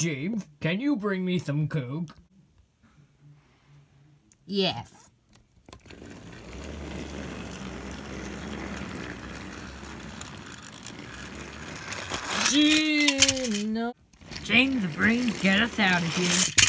James, can you bring me some Coke? Yes. Gee, no. James Brain, get us out of here.